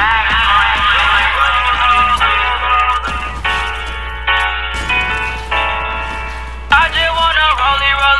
I just wanna rollie, roll